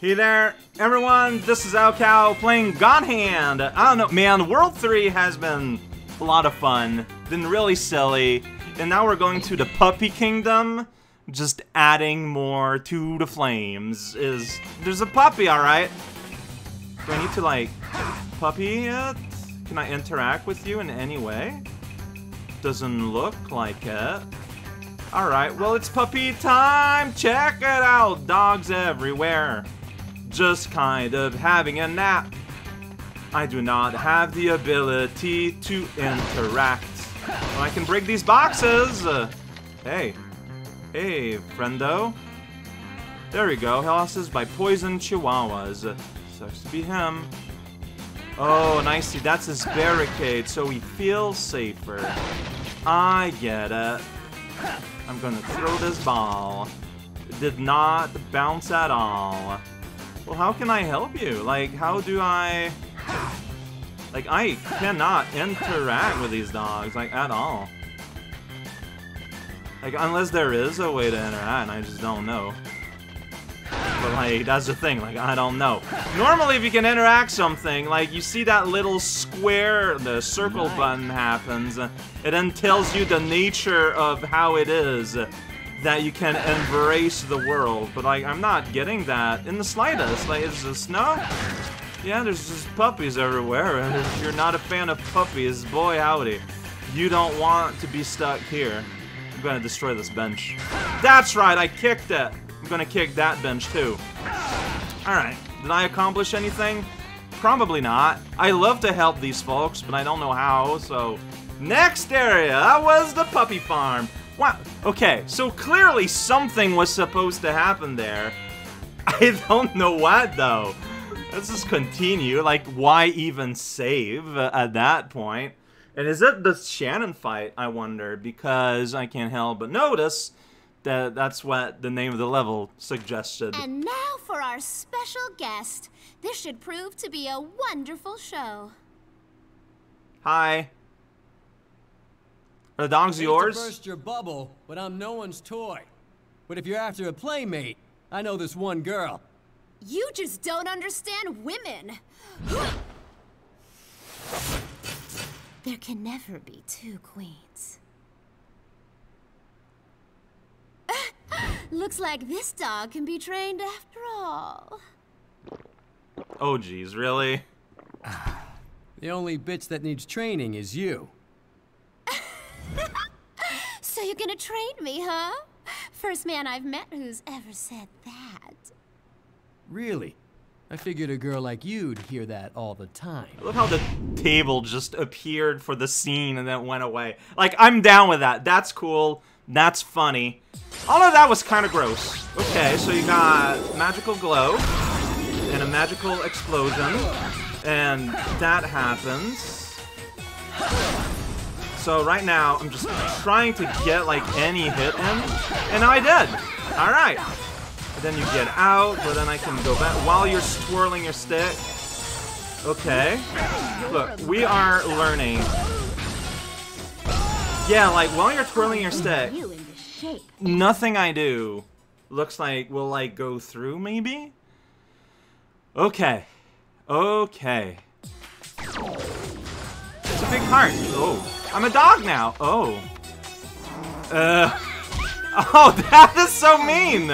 Hey there, everyone, this is raocow playing God Hand. I don't know, man, World 3 has been a lot of fun, been really silly, and now we're going to the Puppy Kingdom, just adding more to the flames. Is There's a puppy, alright? Do I need to, like, puppy it? Can I interact with you in any way? Doesn't look like it. Alright, well it's puppy time! Check it out! Dogs everywhere just kind of having a nap. I do not have the ability to interact. Well, I can break these boxes! Uh, hey. Hey, friendo. There we go. Losses by poison chihuahuas. Sucks to be him. Oh, and I see. That's his barricade, so he feels safer. I get it. I'm gonna throw this ball. It did not bounce at all. Well, how can I help you? Like, how do I... Like, I cannot interact with these dogs, like, at all. Like, unless there is a way to interact, and I just don't know. But, like, that's the thing, like, I don't know. Normally, if you can interact something, like, you see that little square, the circle nice. button happens, it then tells you the nature of how it is that you can embrace the world, but like I'm not getting that in the slightest. Like, is this snow? Yeah, there's just puppies everywhere, and if you're not a fan of puppies, boy howdy, you don't want to be stuck here. I'm gonna destroy this bench. That's right, I kicked it. I'm gonna kick that bench too. Alright, did I accomplish anything? Probably not. I love to help these folks, but I don't know how, so... Next area was the puppy farm. Wow. Okay, so clearly something was supposed to happen there. I don't know what, though. Let's just continue. Like, why even save uh, at that point? And is it the Shannon fight, I wonder? Because I can't help but notice that that's what the name of the level suggested. And now for our special guest. This should prove to be a wonderful show. Hi. Are the dogs yours? To burst your bubble, but I'm no one's toy. But if you're after a playmate, I know this one girl. You just don't understand women. there can never be two queens. Looks like this dog can be trained after all. Oh, geez, really? the only bitch that needs training is you. So you're gonna train me, huh? First man I've met who's ever said that. Really? I figured a girl like you'd hear that all the time. I love how the table just appeared for the scene and then went away. Like, I'm down with that. That's cool. That's funny. All of that was kind of gross. Okay, so you got magical glow and a magical explosion. And that happens. So right now, I'm just trying to get, like, any hit in. And I did! Alright. Then you get out, but then I can go back while you're twirling your stick. Okay. Look, we are learning. Yeah, like, while you're twirling your stick, nothing I do looks like will, like, go through, maybe? Okay. Okay. It's a big heart. Oh. I'm a dog now. Oh. Uh. Oh, that is so mean.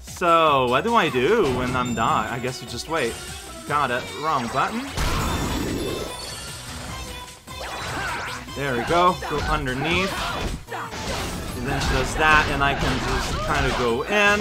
So, what do I do when I'm dog? I guess we just wait. Got it. Wrong button. There we go. Go underneath. And then she does that, and I can just kind of go in.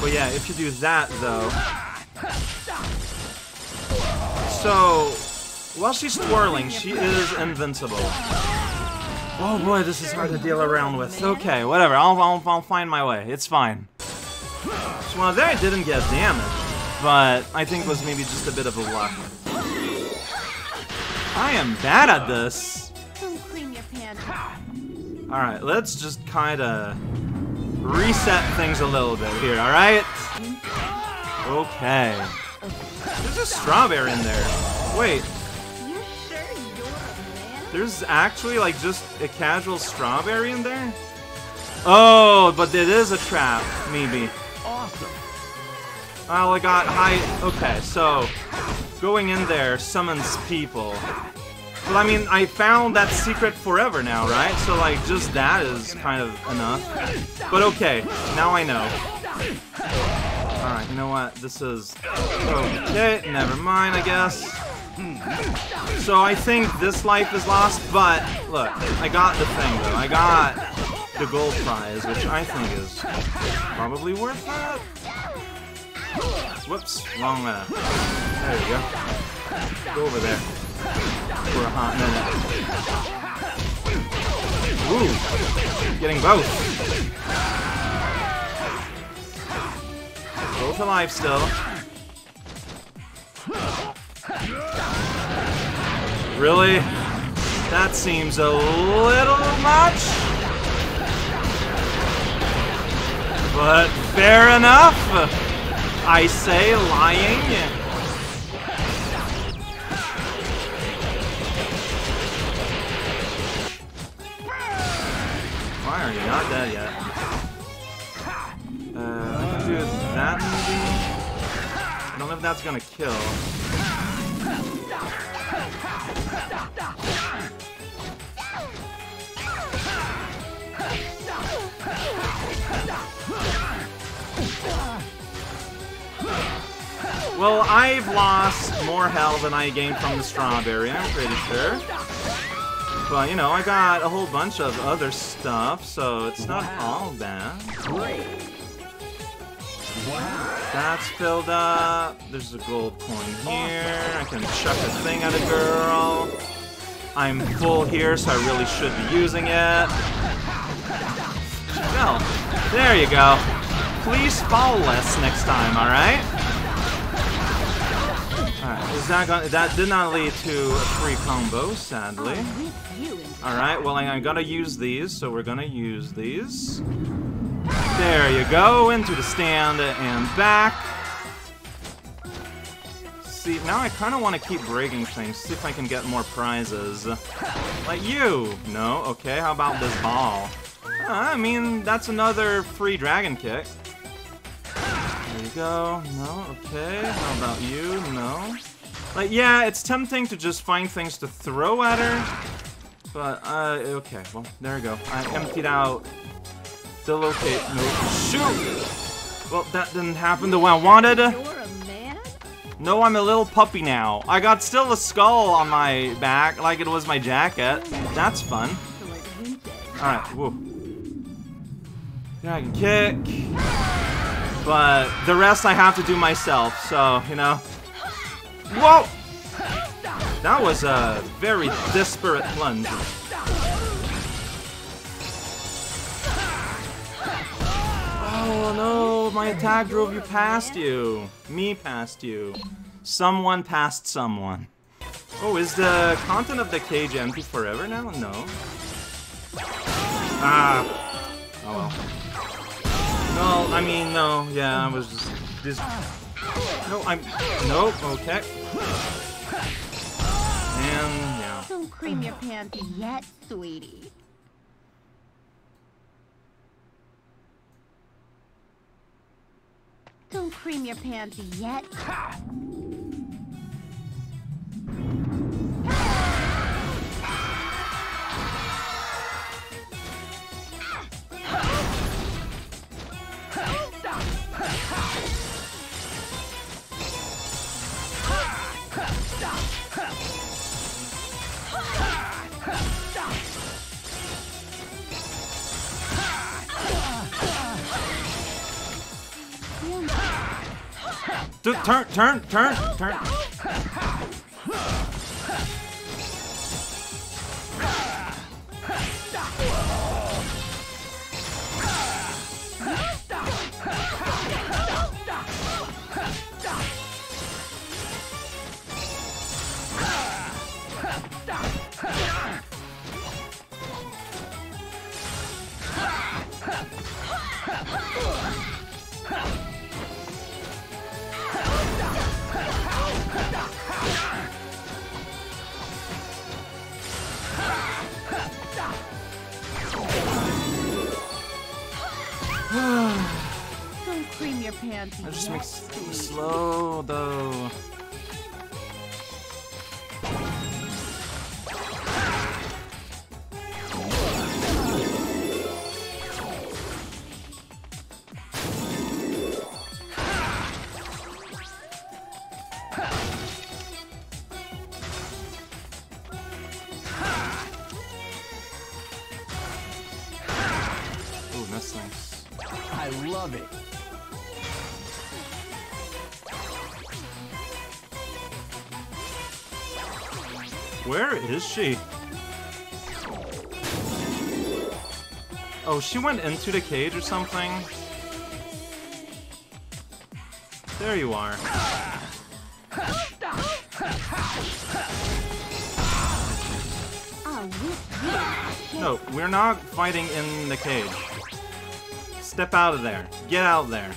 But yeah, if you do that, though, so, while she's twirling, she is invincible. Oh boy, this is hard to deal around with. Okay, whatever. I'll, I'll, I'll find my way. It's fine. So, well, there I didn't get damaged, but I think was maybe just a bit of a luck. I am bad at this. Alright, let's just kinda reset things a little bit here, alright? Okay. There's a strawberry in there. Wait. There's actually like just a casual strawberry in there? Oh, but it is a trap, maybe. Awesome. Well, I got high. Okay, so going in there summons people. But I mean, I found that secret forever now, right? So like, just that is kind of enough. But okay, now I know. You know what? This is... Okay, never mind, I guess. So I think this life is lost, but look, I got the thing though. I got the gold prize, which I think is probably worth it. Whoops, wrong uh There you go. Go over there for a hot minute. Ooh, getting both. Both alive still. Really? That seems a little much. But fair enough. I say lying. If that's gonna kill. Well, I've lost more health than I gained from the strawberry, I'm pretty sure. But, you know, I got a whole bunch of other stuff, so it's not all bad. That's filled up. There's a gold coin here. I can chuck a thing at a girl. I'm full here, so I really should be using it. Well, there you go. Please fall less next time, alright? Alright, is that gonna- that did not lead to a free combo, sadly. Alright, well I'm gonna use these, so we're gonna use these. There you go, into the stand and back. See, now I kind of want to keep breaking things, see if I can get more prizes. Like you! No? Okay, how about this ball? Uh, I mean, that's another free dragon kick. There you go. No? Okay, how about you? No? Like, yeah, it's tempting to just find things to throw at her. But, uh, okay, well, there you go. I emptied out the locate. No. Shoot! Well, that didn't happen the way I wanted. You're a man? No, I'm a little puppy now. I got still a skull on my back, like it was my jacket. That's fun. Alright, whoa. Dragon kick. But the rest I have to do myself, so, you know. Whoa! That was a very disparate plunge. Oh no, my attack drove you past you. Me past you. Someone past someone. Oh, is the content of the cage empty forever now? No. Ah. Oh well. No, I mean, no. Yeah, I was just... This... No, I'm... Nope, okay. And, yeah. Don't cream your pants yet, sweetie. Don't cream your pants yet. D turn, turn, turn, turn. Ugh! Cream. That just makes it Steve. slow though. Ooh, that's nice. I love it. Where is she? Oh, she went into the cage or something? There you are. No, we're not fighting in the cage. Step out of there. Get out of there.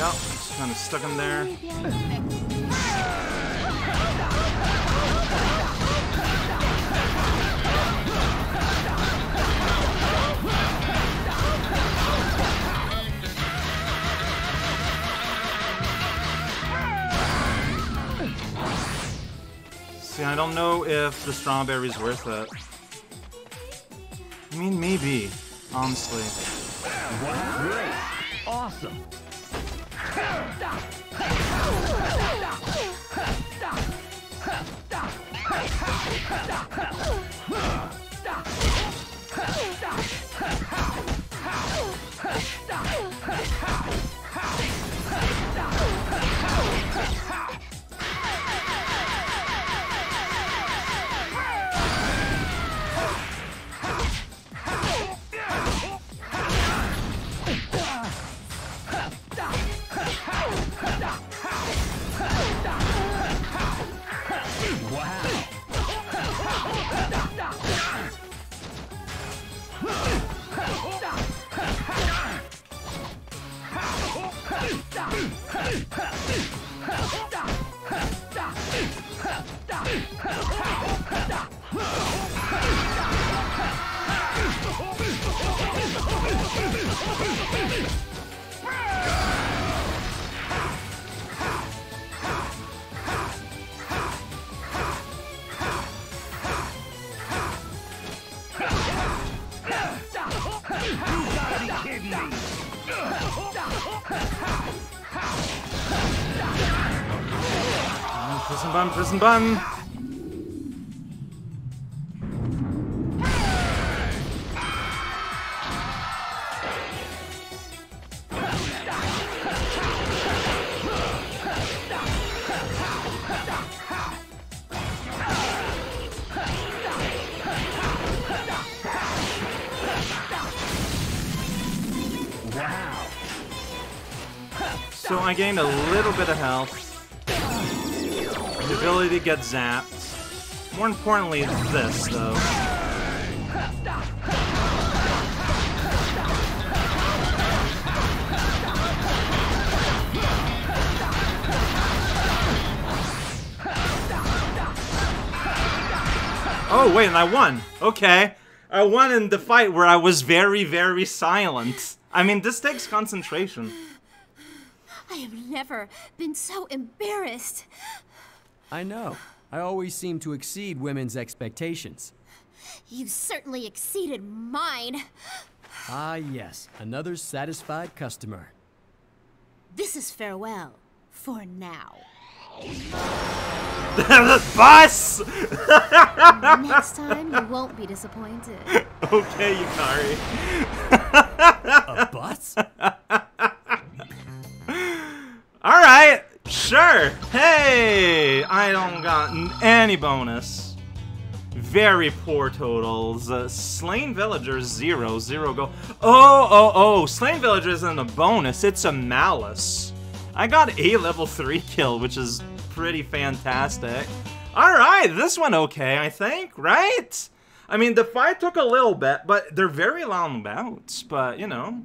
Yep, just kind of stuck him there. See, I don't know if the strawberry's worth it. I mean, maybe, honestly. Wow. Great. Awesome. Ha! Wow. Bun, prison bun! So I gained a little bit of health. Ability to get zapped. More importantly, this, though. Oh, wait, and I won. Okay. I won in the fight where I was very, very silent. I mean, this takes concentration. I have never been so embarrassed. I know. I always seem to exceed women's expectations. You certainly exceeded mine. Ah, yes. Another satisfied customer. This is farewell. For now. Bus! Next time, you won't be disappointed. okay, Yukari. A bus? sure. Hey, I don't got any bonus. very poor totals. Uh, slain villagers, zero, zero go. Oh, oh, oh, slain villagers isn't a bonus, it's a malice. I got a level 3 kill, which is pretty fantastic. Alright, this one okay, I think, right? I mean, the fight took a little bit, but they're very long bouts, but, you know.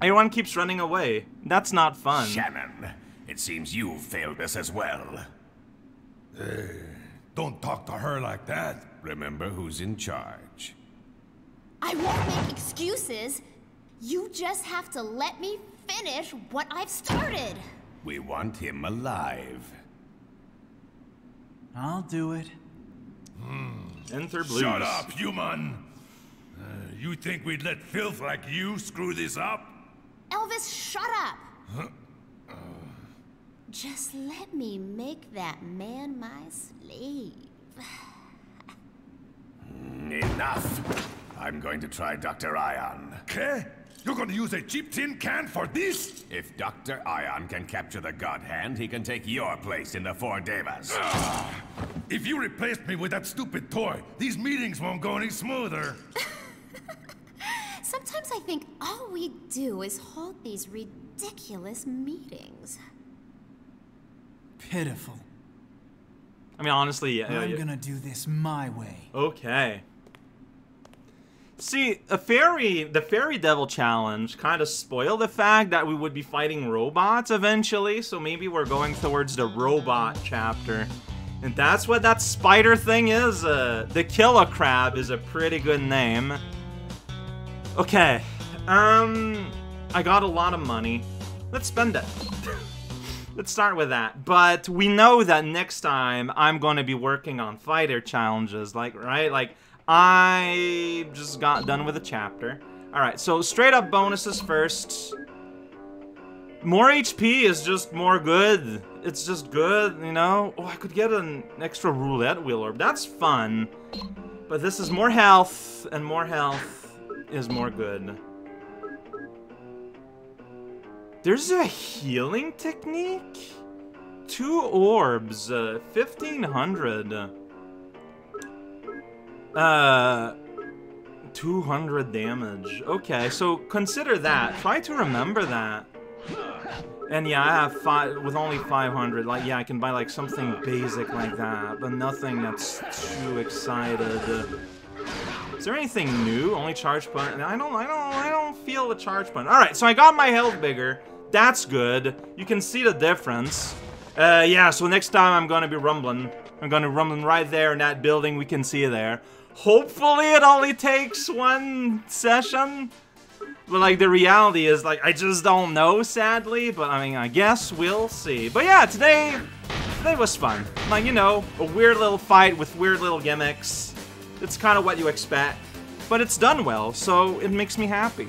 Everyone keeps running away. That's not fun. Shannon, it seems you failed us as well. Hey, don't talk to her like that. Remember who's in charge. I won't make excuses. You just have to let me finish what I've started. We want him alive. I'll do it. Enter blues. Shut up, human! Uh, you think we'd let filth like you screw this up? Elvis, shut up! Just let me make that man my slave. Enough! I'm going to try Dr. Ion. Okay? You're gonna use a cheap tin can for this? If Dr. Ion can capture the God Hand, he can take your place in the Four Devas. Ah! If you replaced me with that stupid toy, these meetings won't go any smoother. Sometimes I think all we do is hold these ridiculous meetings. Pitiful. I mean, honestly, yeah. I'm yeah. gonna do this my way. Okay. See, a fairy, the fairy devil challenge kind of spoiled the fact that we would be fighting robots eventually, so maybe we're going towards the robot chapter. And that's what that spider thing is. Uh, the killer crab is a pretty good name. Okay, um, I got a lot of money. Let's spend it. Let's start with that. But we know that next time I'm going to be working on fighter challenges, like, right? Like, I just got done with a chapter. Alright, so straight up bonuses first. More HP is just more good. It's just good, you know? Oh, I could get an extra roulette wheel orb. That's fun. But this is more health, and more health is more good. There's a healing technique? Two orbs, uh, 1500. Uh, 200 damage. Okay, so consider that. Try to remember that. And yeah, I have five with only 500. Like, yeah, I can buy like something basic like that, but nothing that's too excited. Is there anything new? Only charge button? I don't, I don't, I don't feel the charge button. All right, so I got my health bigger. That's good. You can see the difference. Uh, yeah, so next time I'm gonna be rumbling. I'm gonna rumbling right there in that building we can see there. Hopefully it only takes one session. But like the reality is like I just don't know sadly, but I mean I guess we'll see. But yeah, today today was fun. Like, you know, a weird little fight with weird little gimmicks. It's kind of what you expect. But it's done well, so it makes me happy.